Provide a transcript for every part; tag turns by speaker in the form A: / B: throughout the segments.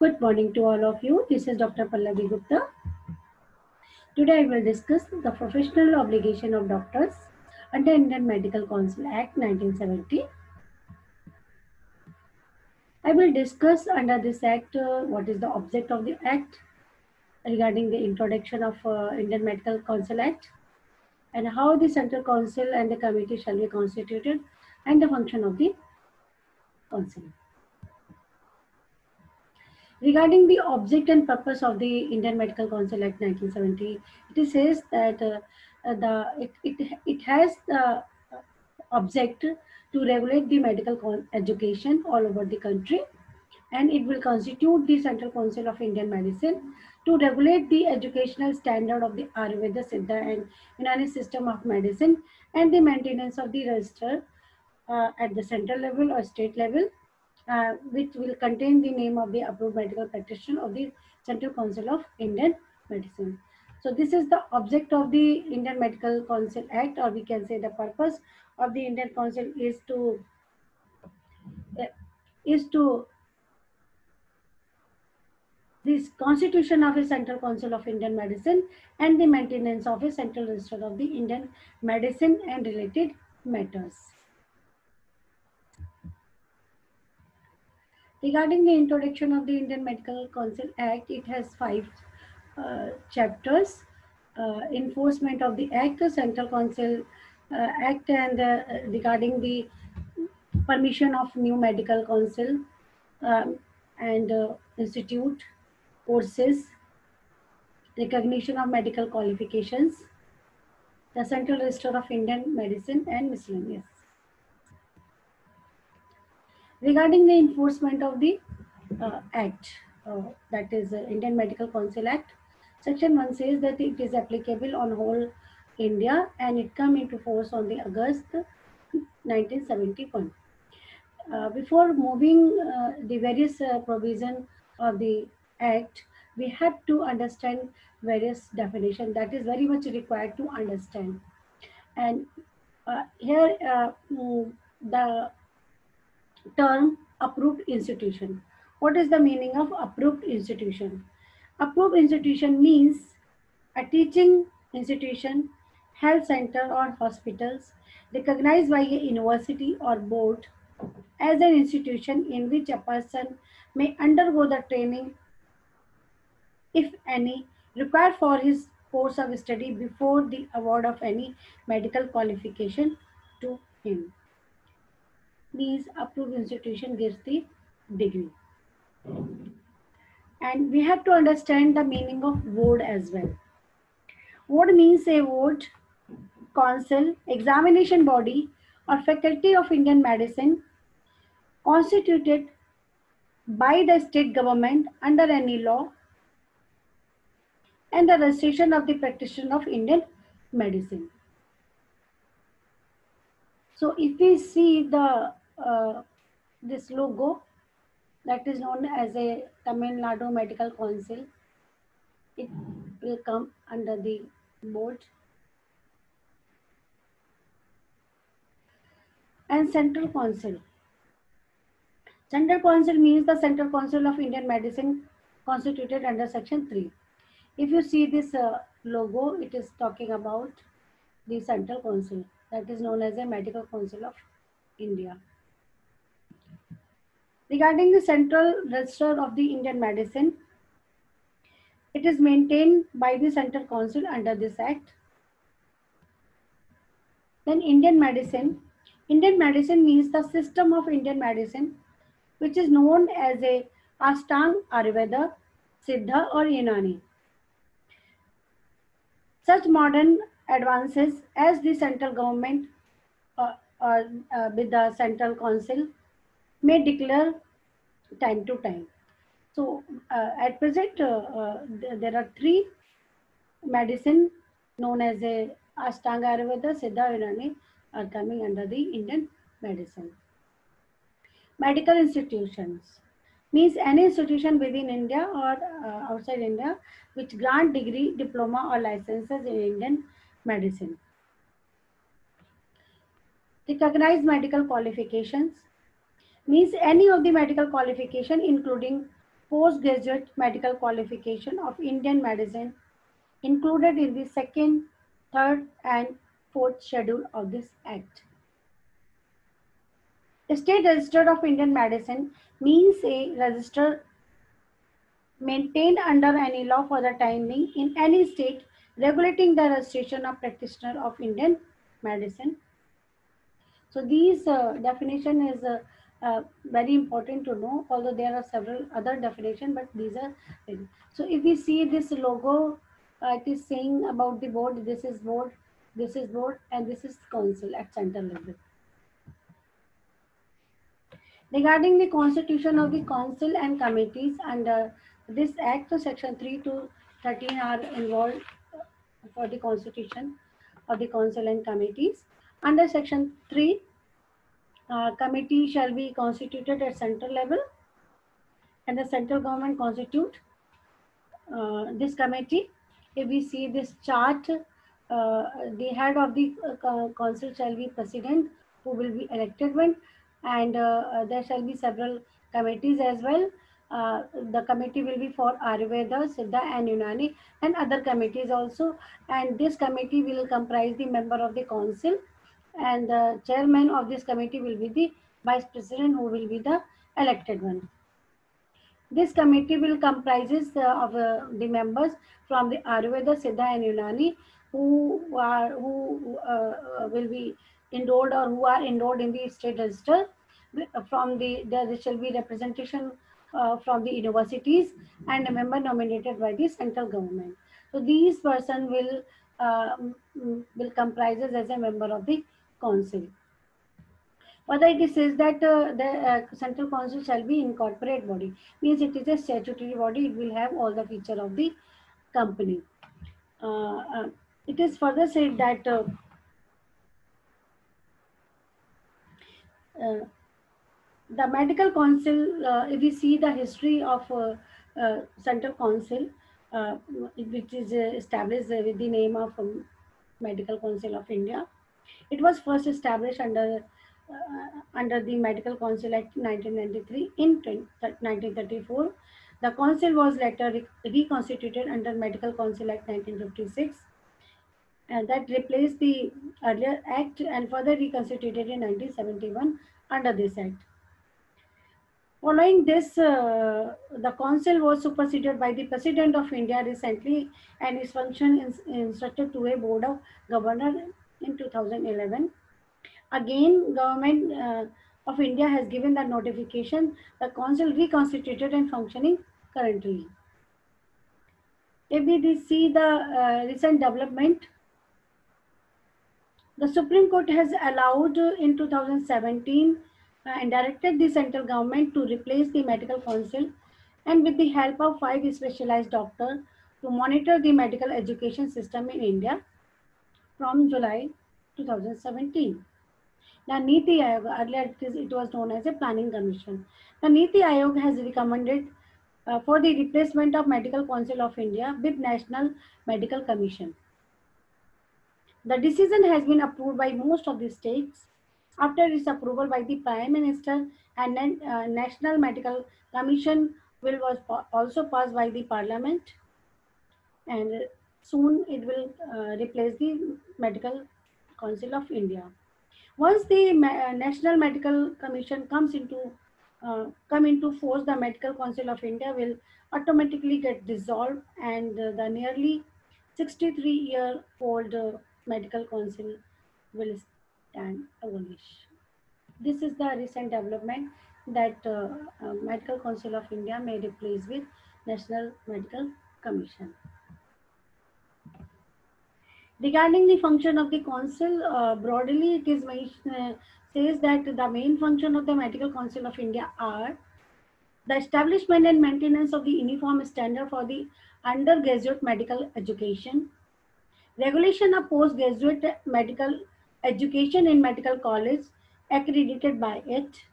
A: Good morning to all of you. This is Dr. Pallavi Gupta. Today I will discuss the professional obligation of doctors under Indian Medical Council Act 1970. I will discuss under this act uh, what is the object of the act regarding the introduction of uh, Indian Medical Council Act and how the central council and the committee shall be constituted and the function of the council. Regarding the object and purpose of the Indian Medical Council Act 1970, it says that uh, uh, the it, it, it has the object to regulate the medical education all over the country and it will constitute the Central Council of Indian Medicine to regulate the educational standard of the Ayurveda, Siddha and Unani system of medicine and the maintenance of the register uh, at the central level or state level uh, which will contain the name of the approved medical practitioner of the Central Council of Indian Medicine. So this is the object of the Indian Medical Council Act or we can say the purpose of the Indian Council is to uh, is to this constitution of a Central Council of Indian Medicine and the maintenance of a central register of the Indian medicine and related matters. Regarding the introduction of the Indian Medical Council Act, it has five uh, chapters. Uh, enforcement of the Act, Central Council uh, Act and uh, regarding the permission of new medical council um, and uh, institute courses, recognition of medical qualifications, the Central Register of Indian Medicine and miscellaneous regarding the enforcement of the uh, act uh, that is the indian medical council act section 1 says that it is applicable on whole india and it come into force on the august 1971 uh, before moving uh, the various uh, provision of the act we have to understand various definition that is very much required to understand. And here mm, the term approved institution. What is the meaning of approved institution? Approved institution means a teaching institution, health center or hospitals recognized by a university or board as an institution in which a person may undergo the training, if any, required for his course of study before the award of any medical qualification to him means approved institution gives the degree. And we have to understand the meaning of board as well. Board means a board, council, examination body or faculty of Indian medicine constituted by the state government under any law and the registration of the practitioner of Indian medicine. So if we see the uh, this logo that is known as a Tamil Nadu Medical Council. It will come under the board. And Central Council. Central Council means the Central Council of Indian Medicine constituted under Section 3. If you see this uh, logo, it is talking about the Central Council that is known as a Medical Council of India. Regarding the Central Register of the Indian Medicine, it is maintained by the Central Council under this Act. Then Indian Medicine. Indian Medicine means the system of Indian medicine, which is known as a Ashtang Ayurveda, Siddha or Unani. Such modern advances as the central government uh, uh, uh, with the central council may declare time to time. So uh, at present, uh, uh, th there are three medicine known as a Ashtanga Ayurveda, Siddha are coming under the Indian medicine. Medical institutions means any institution within India or uh, outside India which grant degree, diploma or licenses in Indian medicine. Recognize medical qualifications means any of the medical qualification including postgraduate medical qualification of Indian medicine included in the second, third, and fourth schedule of this act. The state register of Indian medicine means a register maintained under any law for the time being in any state regulating the registration of practitioner of Indian medicine. So these uh, definition is uh, uh, very important to know, although there are several other definition, but these are, so if we see this logo, uh, it is saying about the board, this is board, this is board, and this is council at central level. Regarding the constitution of the council and committees under this act, so section 3 to 13 are involved for the constitution of the council and committees. Under section 3, uh, committee shall be constituted at central level and the central government constitute uh, this committee. If we see this chart, uh, the head of the uh, council shall be president who will be elected when and uh, there shall be several committees as well. The committee will be for Ayurveda, Siddha and Unani and other committees also. And this committee will comprise the member of the council and the chairman of this committee will be the vice president who will be the elected one. This committee will comprises uh, of uh, the members from the Ayurveda, Siddha and Unani who are who uh, will be enrolled or who are enrolled in the state register from the there shall be representation uh, from the universities and a member nominated by the central government so these person will uh, will comprises as a member of the council. Further it says that uh, the uh, central council shall be incorporate body. Means it is a statutory body it will have all the feature of the company. Uh, uh, it is further said that uh, the medical council, uh, if we see the history of uh, central council, which is established with the name of um, Medical Council of India, it was first established under uh, under the Medical Council Act 1993 in 1934. The council was later re reconstituted under Medical Council Act 1956 and that replaced the earlier act and further reconstituted in 1971 under this act. Following this, uh, the council was superseded by the President of India recently and its function is instructed to a board of governor in 2011. Again, government uh, of India has given the notification, the council reconstituted and functioning currently. If we see the uh, recent development, the Supreme Court has allowed in 2017 uh, and directed the central government to replace the medical council and with the help of five specialized doctors to monitor the medical education system in India from July 2017. Now, Niti Aayog, earlier it was known as a planning commission. The Niti Aayog has recommended uh, for the replacement of Medical Council of India with National Medical Commission. The decision has been approved by most of the states. After its approval by the Prime Minister and uh, National Medical Commission will was also passed by the Parliament and soon it will uh, replace the Medical Council of India. Once the uh, National Medical Commission comes into uh, come into force, the Medical Council of India will automatically get dissolved and uh, the nearly 63 year old uh, medical council will stand abolished. This is the recent development that uh, uh, Medical Council of India may replace with National Medical Commission. Regarding the function of the council, uh, broadly it is uh, says that the main function of the Medical Council of India are the establishment and maintenance of the uniform standard for the undergraduate medical education, Regulation of postgraduate medical education in medical college accredited by it.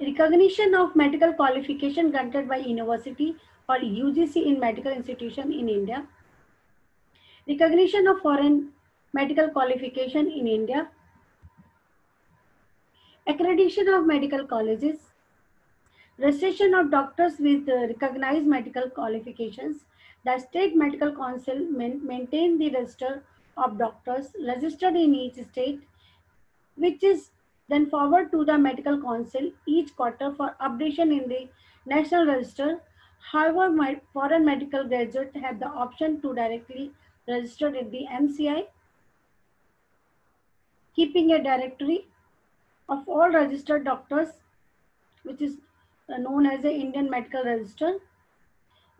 A: Recognition of medical qualification granted by university or UGC in medical institution in India. Recognition of foreign medical qualification in India. accreditation of medical colleges, registration of doctors with uh, recognized medical qualifications. The state medical council maintain the register of doctors registered in each state, which is then forward to the medical council each quarter for updation in the national register. However, my foreign medical graduates have the option to directly register in the MCI, keeping a directory of all registered doctors, which is known as the Indian Medical Register,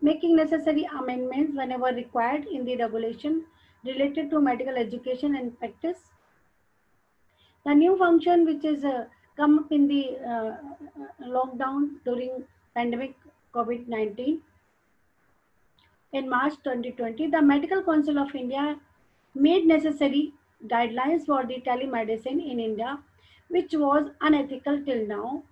A: making necessary amendments whenever required in the regulation related to medical education and practice. The new function which is uh, come up in the uh, lockdown during pandemic COVID-19 in March 2020, the Medical Council of India made necessary guidelines for the telemedicine in India, which was unethical till now.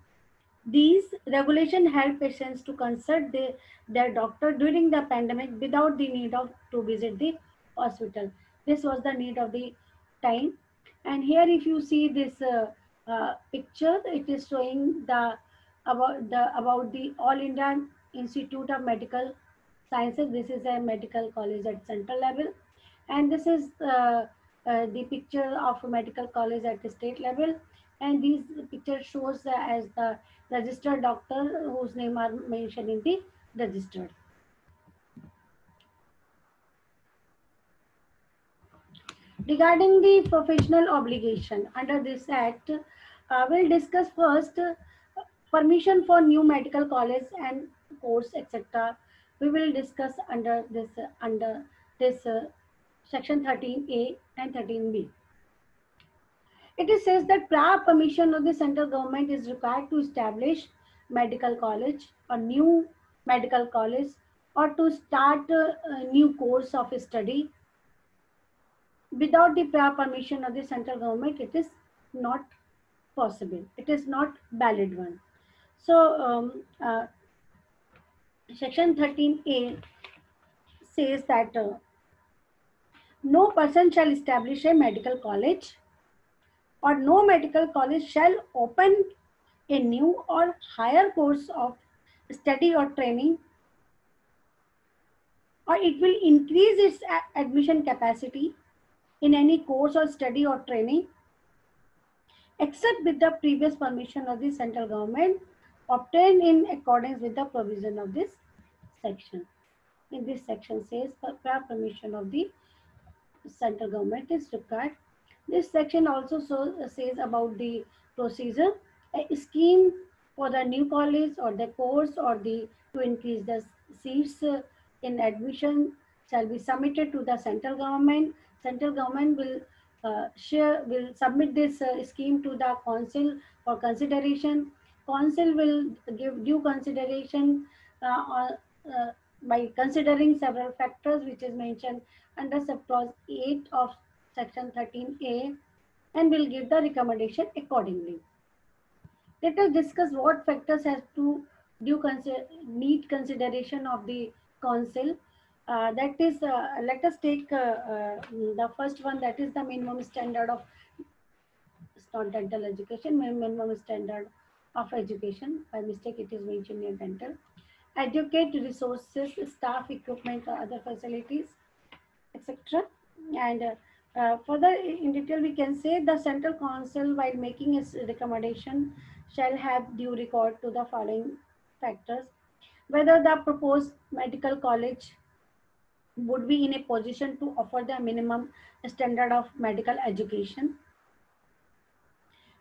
A: These regulations help patients to consult the, their doctor during the pandemic without the need of to visit the hospital. This was the need of the time. And here, if you see this uh, uh, picture, it is showing the about the about the All India Institute of Medical Sciences. This is a medical college at central level, and this is uh, uh the picture of a medical college at the state level. And these picture shows as the registered doctor whose name are mentioned in the registered. Regarding the professional obligation under this act, uh, we'll discuss first uh, permission for new medical college and course, etc. We will discuss under this uh, under this uh, section 13A and 13B. It is says that prior permission of the central government is required to establish medical college, a new medical college, or to start a, a new course of study without the prior permission of the central government, it is not possible. It is not valid one. So um, uh, section 13A says that uh, no person shall establish a medical college or no medical college shall open a new or higher course of study or training or it will increase its admission capacity in any course or study or training except with the previous permission of the central government obtained in accordance with the provision of this section. In this section says prior permission of the central government is required. This section also so, uh, says about the procedure, a scheme for the new college or the course or the to increase the seats uh, in admission shall be submitted to the central government central government will uh, share will submit this uh, scheme to the council for consideration. Council will give due consideration uh, uh by considering several factors which is mentioned under subclause 8 of section 13a and will give the recommendation accordingly. Let us discuss what factors has to due consider need consideration of the council uh, that is, uh, let us take uh, uh, the first one, that is the minimum standard of, it's not dental education, minimum standard of education. By mistake, it is mentioned in dental. Educate resources, staff, equipment, or other facilities, etc. And uh, further in detail, we can say the central council, while making its recommendation, shall have due record to the following factors. Whether the proposed medical college would be in a position to offer the minimum standard of medical education.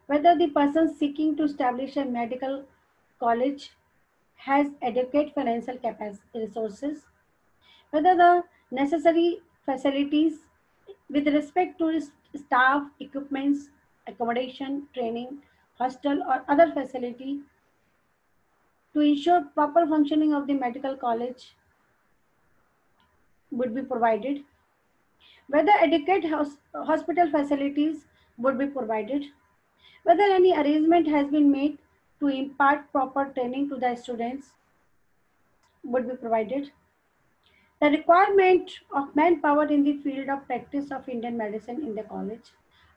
A: Whether the person seeking to establish a medical college has adequate financial capacity resources, whether the necessary facilities with respect to staff, equipments, accommodation, training, hostel or other facility to ensure proper functioning of the medical college would be provided, whether adequate hospital facilities would be provided, whether any arrangement has been made to impart proper training to the students would be provided. The requirement of manpower in the field of practice of Indian medicine in the college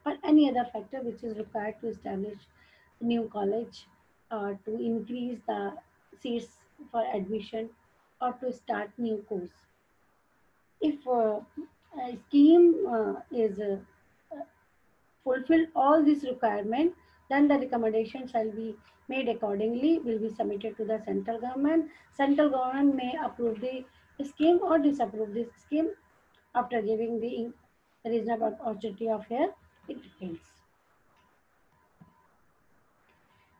A: or any other factor which is required to establish new college uh, to increase the seats for admission or to start new course. If uh, a scheme uh, is uh, fulfill all these requirements, then the recommendation shall be made accordingly, will be submitted to the central government. Central government may approve the scheme or disapprove this scheme after giving the reasonable opportunity of here, it depends.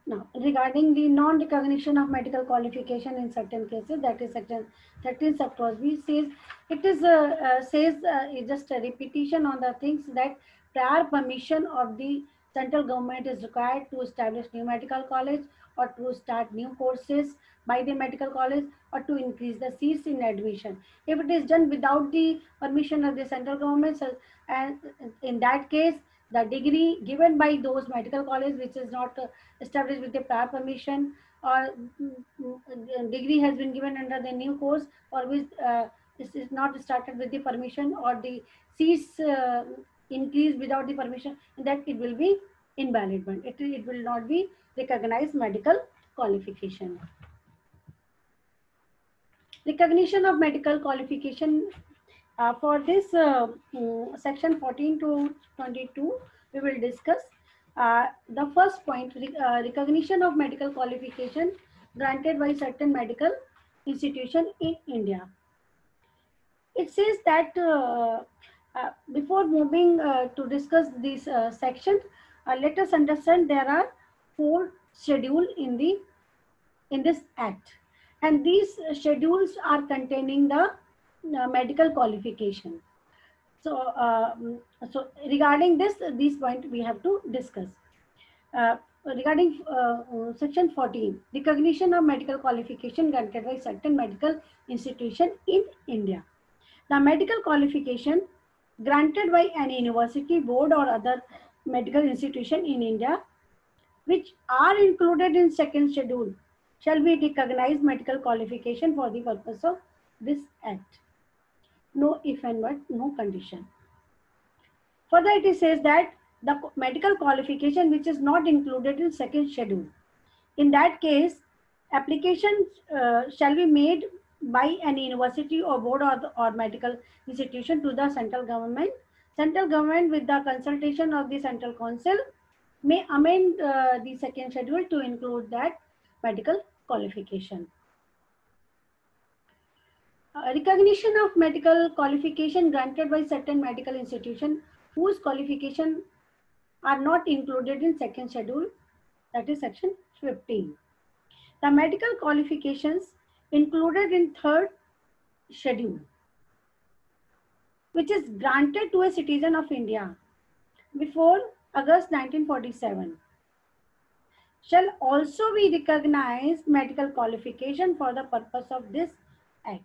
A: Now, regarding the non-recognition of medical qualification in certain cases, that is section 13 sub clause B says, it is uh, says uh, just a repetition on the things that prior permission of the central government is required to establish new medical college or to start new courses by the medical college or to increase the seats in admission. If it is done without the permission of the central government, and in that case, the degree given by those medical college which is not established with the prior permission or mm, degree has been given under the new course or which uh, is, is not started with the permission or the seats uh, increase without the permission, that it will be invalid. It, it will not be recognized medical qualification. Recognition of medical qualification uh, for this uh, um, section 14 to 22, we will discuss uh, the first point, uh, recognition of medical qualification granted by certain medical institution in India. It says that uh, before moving uh, to discuss this uh, section, uh, let us understand there are four schedules in the in this act, and these schedules are containing the uh, medical qualification. So, so regarding this, this point we have to discuss. regarding section 14, recognition of medical qualification granted by certain medical institution in India. The medical qualification granted by any university board or other medical institution in India which are included in second schedule shall be recognized medical qualification for the purpose of this act. No if and but, no condition. Further, it says that the medical qualification which is not included in second schedule. In that case, application uh, shall be made by an university or board or, the, or medical institution to the central government. Central government with the consultation of the central council may amend uh, the second schedule to include that medical qualification. Uh, recognition of medical qualification granted by certain medical institution whose qualification are not included in second schedule that is section 15. The medical qualifications included in third schedule, which is granted to a citizen of India before August 1947 shall also be recognized medical qualification for the purpose of this act.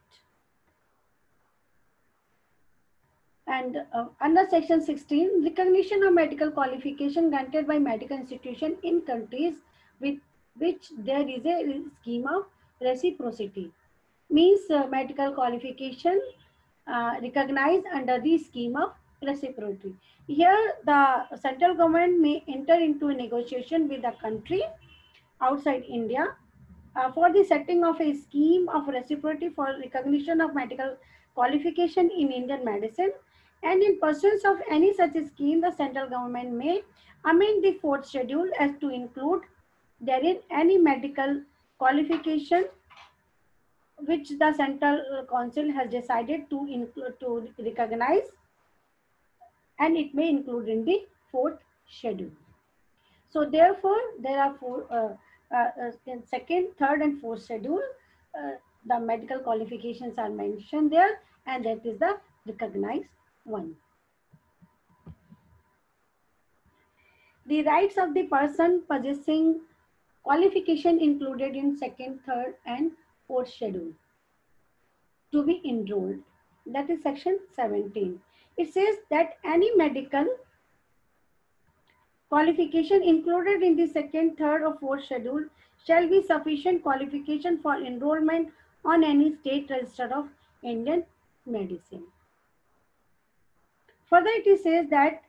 A: And uh, under section 16, recognition of medical qualification granted by medical institution in countries with which there is a scheme of reciprocity means uh, medical qualification uh, recognized under the scheme of reciprocity. Here, the central government may enter into a negotiation with a country outside India uh, for the setting of a scheme of reciprocity for recognition of medical qualification in Indian medicine. And in pursuance of any such scheme, the central government may amend the fourth schedule as to include therein any medical qualification which the central council has decided to include to recognize and it may include in the fourth schedule. So therefore, there are four, uh, uh, uh in second, third and fourth schedule, uh, the medical qualifications are mentioned there and that is the recognized one. The rights of the person possessing Qualification included in second, third and fourth schedule to be enrolled. That is section 17. It says that any medical qualification included in the second, third or fourth schedule shall be sufficient qualification for enrollment on any state register of Indian medicine. Further, it says that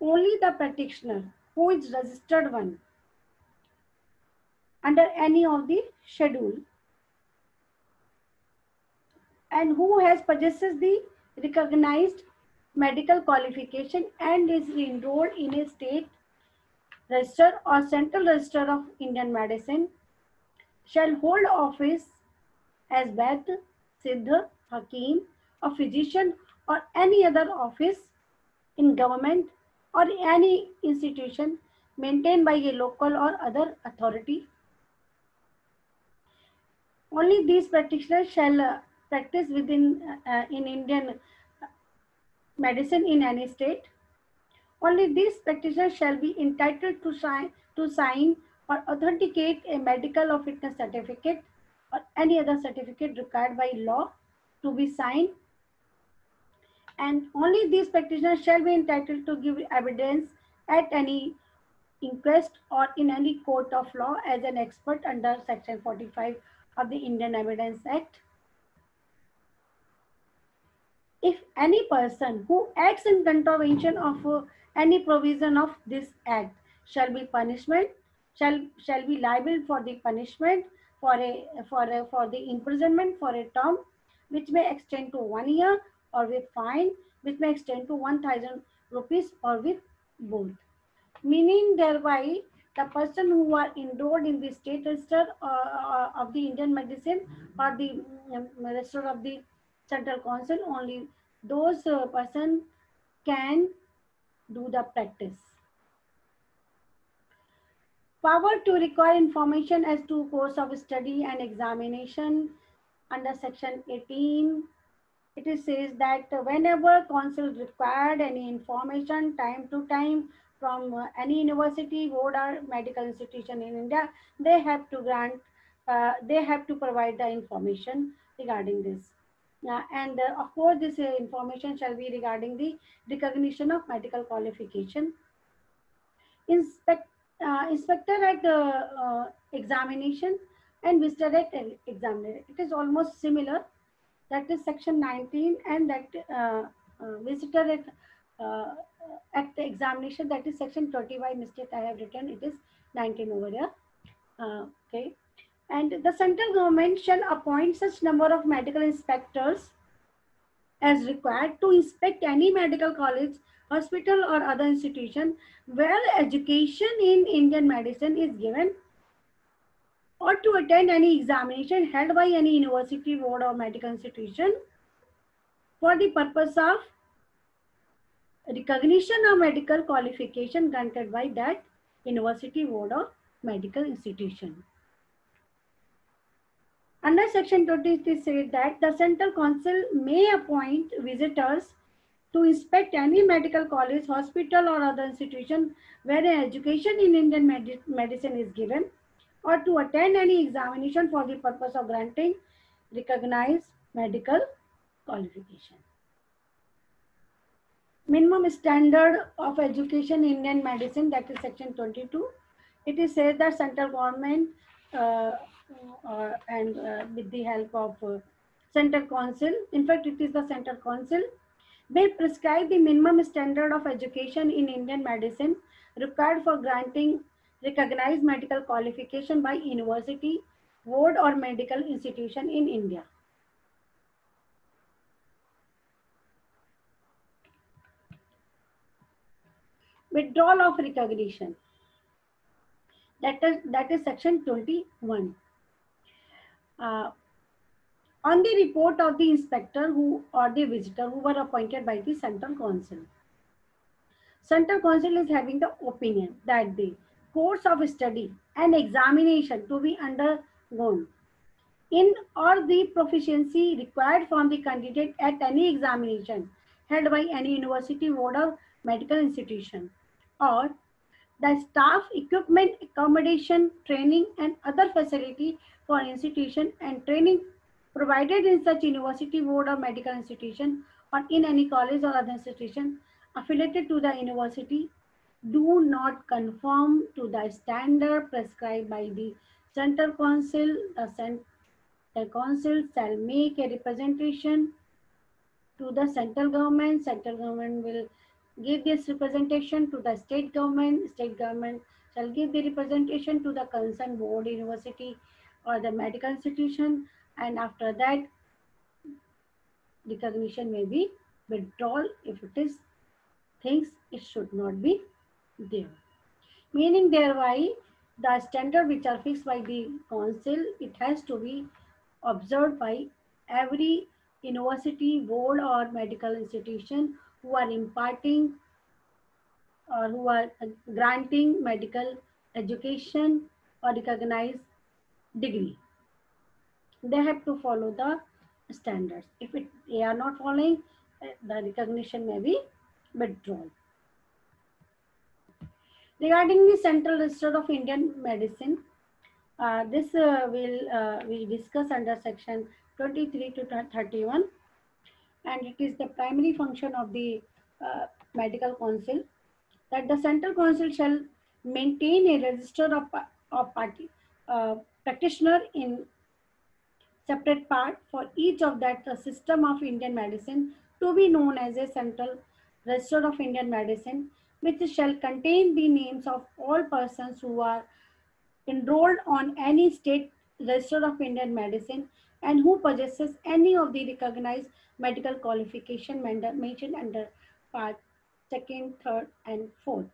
A: only the practitioner who is registered one under any of the schedule and who has possesses the recognized medical qualification and is enrolled in a state register or central register of Indian medicine shall hold office as Vaid, Siddha, Hakim, a physician or any other office in government or any institution maintained by a local or other authority. Only these practitioners shall uh, practice within uh, in Indian medicine in any state. Only these practitioners shall be entitled to sign, to sign or authenticate a medical or fitness certificate or any other certificate required by law to be signed. And only these practitioners shall be entitled to give evidence at any inquest or in any court of law as an expert under section 45 of the Indian Evidence Act. If any person who acts in contravention of uh, any provision of this act shall be punishment shall shall be liable for the punishment for a for a for the imprisonment for a term which may extend to one year or with fine which may extend to 1000 rupees or with both. Meaning thereby the person who are enrolled in the state register uh, of the indian medicine or the um, register of the central council only those uh, person can do the practice. Power to require information as to course of study and examination under section 18 it says that whenever council required any information time to time from uh, any university board or medical institution in india they have to grant uh, they have to provide the information regarding this uh, and uh, of course, this information shall be regarding the recognition of medical qualification. Inspect, uh, inspector at uh, examination and visitor at examiner. It is almost similar. That is section 19 and that visitor at Uh, uh, at the examination that is section 25 mistake I have written it is 19 over here. Uh, okay and the central government shall appoint such number of medical inspectors as required to inspect any medical college, hospital or other institution where education in Indian medicine is given or to attend any examination held by any university board or medical institution for the purpose of recognition of medical qualification granted by that university board or medical institution. Under section 20, it is said that the central council may appoint visitors to inspect any medical college, hospital or other institution where an education in Indian med medicine is given or to attend any examination for the purpose of granting recognized medical qualification. Minimum standard of education in Indian medicine that is section 22. It is said that central government uh, uh, and uh, with the help of uh, center council. In fact, it is the center council. They prescribe the minimum standard of education in Indian medicine required for granting recognized medical qualification by university, board or medical institution in India. Withdrawal of recognition. That is, that is section 21 uh, on the report of the inspector who or the visitor who were appointed by the central council. Central council is having the opinion that the course of study and examination to be undergone in or the proficiency required from the candidate at any examination held by any university board or medical institution or the staff, equipment, accommodation, training and other facility for institution and training provided in such university board or medical institution or in any college or other institution affiliated to the university do not conform to the standard prescribed by the central council. The council shall make a representation to the central government. Central government will give this representation to the state government. State government shall give the representation to the concerned board, university, or the medical institution, and after that, recognition may be withdrawal if it is thinks it should not be there. Meaning thereby the standard which are fixed by the council, it has to be observed by every university, board or medical institution who are imparting or who are granting medical education or recognized degree. They have to follow the standards. If it, they are not following, the recognition may be withdrawn. Regarding the Central Register of Indian Medicine, uh, this uh, will uh, we discuss under section 23 to 31 and it is the primary function of the uh, medical council that the central council shall maintain a register of, of party, uh, practitioner in separate part for each of that the system of Indian medicine to be known as a central register of Indian medicine which shall contain the names of all persons who are enrolled on any state register of Indian medicine and who possesses any of the recognized medical qualification mentioned under part second, third, and fourth.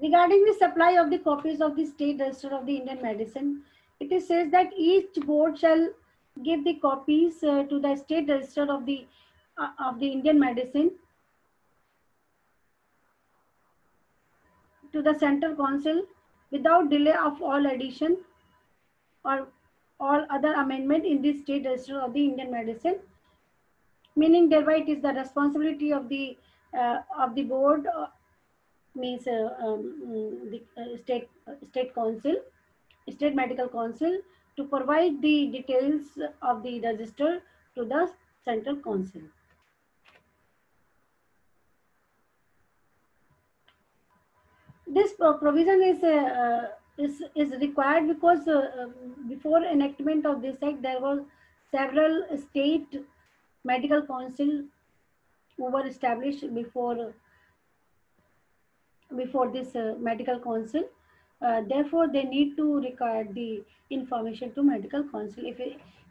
A: Regarding the supply of the copies of the state register of the Indian medicine, it is says that each board shall give the copies uh, to the state register of the uh, of the Indian medicine to the central council without delay of all addition or all other amendment in the state register of the Indian medicine meaning thereby it is the responsibility of the uh, of the board uh, means uh, um, the uh, state state council State Medical Council to provide the details of the register to the Central Council. This provision is, uh, is, is required because uh, um, before enactment of this act, there were several state medical council who were established before before this uh, medical council uh, therefore, they need to record the information to medical council. If,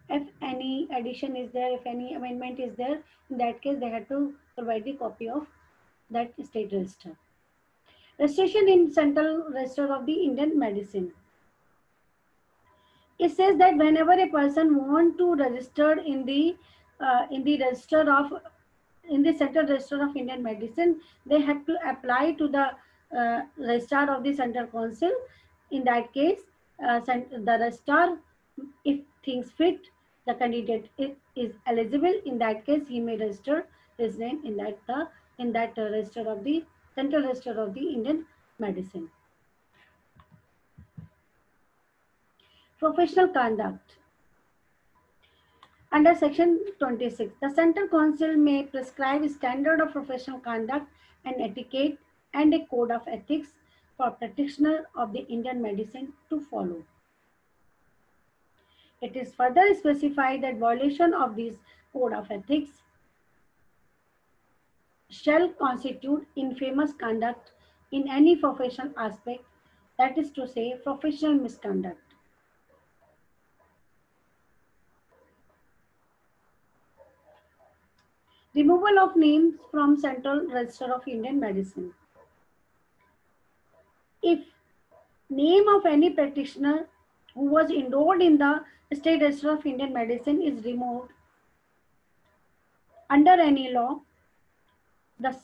A: if any addition is there, if any amendment is there, in that case, they have to provide the copy of that state register. Registration in Central Register of the Indian Medicine. It says that whenever a person want to register in the uh, in the register of in the Central Register of Indian Medicine, they have to apply to the uh, registrar of the central council. In that case, uh, the registrar, if things fit, the candidate is eligible. In that case, he may register his name in that uh, in that uh, register of the central register of the Indian medicine. Professional conduct. Under section 26, the central council may prescribe a standard of professional conduct and etiquette and a code of ethics for practitioner of the Indian medicine to follow. It is further specified that violation of this code of ethics shall constitute infamous conduct in any professional aspect, that is to say, professional misconduct. Removal of names from Central Register of Indian Medicine if name of any practitioner who was enrolled in the state register of Indian medicine is removed under any law, the,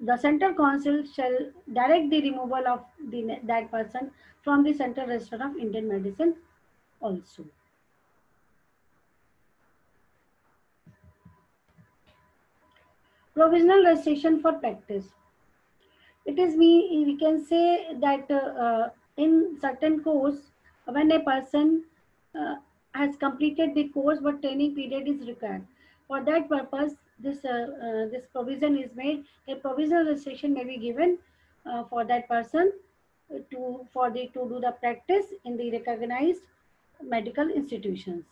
A: the central council shall direct the removal of the, that person from the central register of Indian medicine also. Provisional registration for practice it is we we can say that uh, in certain course when a person uh, has completed the course but training period is required for that purpose this uh, uh this provision is made a provisional registration may be given uh, for that person to for the to do the practice in the recognized medical institutions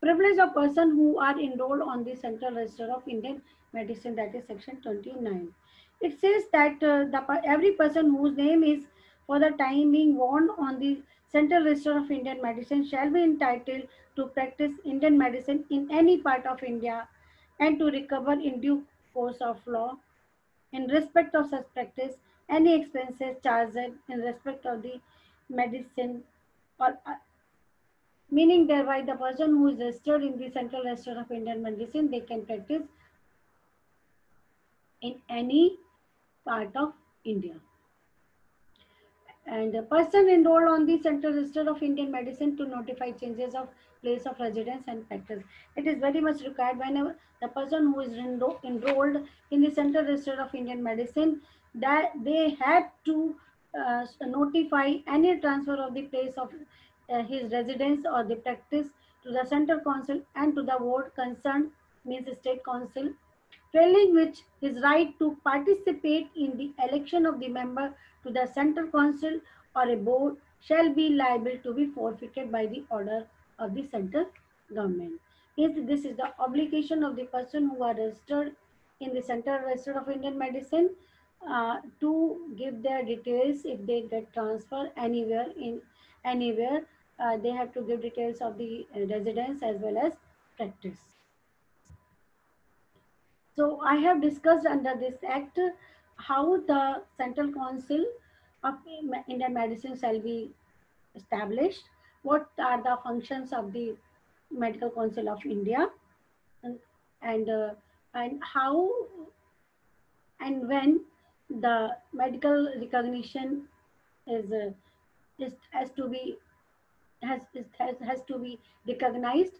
A: Privilege of person who are enrolled on the Central Register of Indian Medicine, that is section 29. It says that uh, the, every person whose name is for the time being warned on the Central Register of Indian Medicine shall be entitled to practice Indian medicine in any part of India and to recover in due course of law. In respect of such practice, any expenses charged in respect of the medicine or uh, meaning thereby the person who is registered in the Central Register of Indian Medicine, they can practice in any part of India. And a person enrolled on the Central Register of Indian Medicine to notify changes of place of residence and practice. It is very much required whenever the person who is enro enrolled in the Central Register of Indian Medicine that they have to uh, notify any transfer of the place of uh, his residence or the practice to the Central Council and to the ward concerned means State Council failing which his right to participate in the election of the member to the Central Council or a board shall be liable to be forfeited by the order of the central government. If this is the obligation of the person who are registered in the Central Register of Indian Medicine uh, to give their details if they get transferred anywhere in anywhere. Uh, they have to give details of the uh, residence as well as practice. So I have discussed under this act how the Central Council of Indian Medicine shall be established, what are the functions of the Medical Council of India, and and, uh, and how and when the medical recognition is, uh, is has to be has, has has to be recognized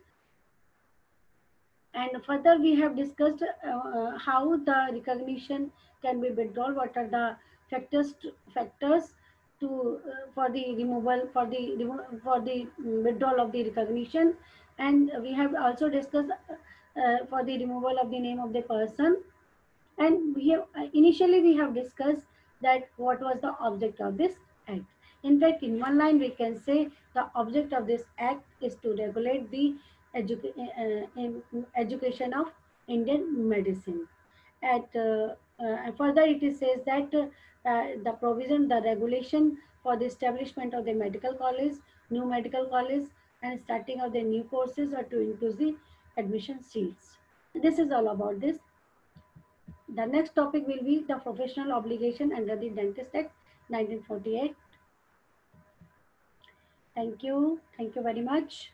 A: and further, we have discussed uh, how the recognition can be withdrawn. What are the factors to, factors to uh, for the removal for the for the withdrawal of the recognition, and we have also discussed uh, for the removal of the name of the person. And we have initially we have discussed that what was the object of this act. In fact, in one line we can say the object of this act is to regulate the educa uh, education of Indian medicine. At uh, uh, further, it says that the provision, the regulation for the establishment of the medical college, new medical college, and starting of the new courses or to increase the admission seats. This is all about this. The next topic will be the professional obligation under the Dentist Act 1948. Thank you. Thank you very much.